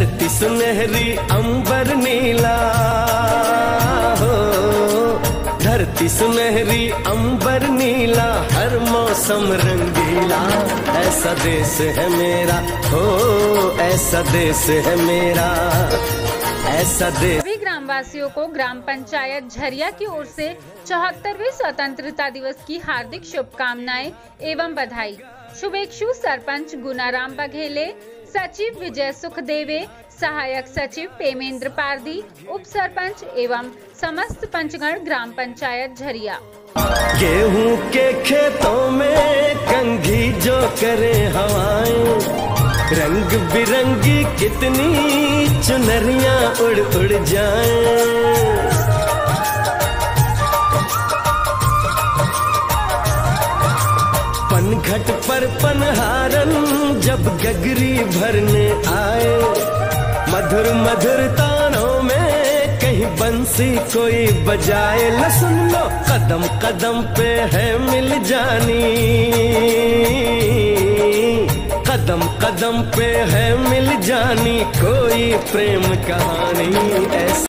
सुनहरी अंबर नीला? हो, धरती सुनहरी अंबर नीला, हर मौसम रंगीला। ऐसा देश है मेरा, हो, ऐसा देश है मेरा। ऐसा देश सभी ग्रामवासियों को ग्राम पंचायत झरिया की ओर से चौहत्तरवे स्वतंत्रता दिवस की हार्दिक शुभकामनाएँ एवं बधाई। शुभेक्षु सरपंच गुनाराम बघेले सचिव विजय सुखदेवे, सहायक सचिव पेमेंद्र पारदी, उप सरपंच एवं समस्त पंचगण ग्राम पंचायत झरिया। गेहूँ के खेतों में कंघी जो करे हवाएँ, रंग बिरंगी कितनी चुनरिया उड़ उड़ जाएँ। पनघट पर पनहारन जब गगरी भरने आए, मधुर मधुर तानों में कहीं बंसी कोई बजाए। ल सुन लो, कदम कदम पे है मिल जानी। कदम कदम पे है मिल जानी, कोई प्रेम कहानी ऐसी